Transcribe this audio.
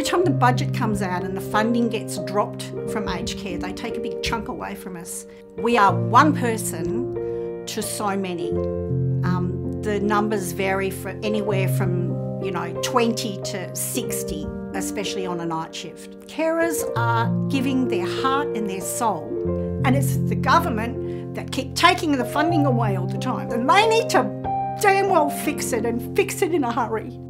Every time the budget comes out and the funding gets dropped from aged care, they take a big chunk away from us. We are one person to so many. Um, the numbers vary from anywhere from you know 20 to 60, especially on a night shift. Carers are giving their heart and their soul, and it's the government that keep taking the funding away all the time. And they need to damn well fix it and fix it in a hurry.